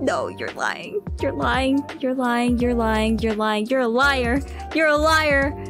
No, you're lying. You're lying. You're lying. You're lying. You're lying. You're a liar. You're a liar.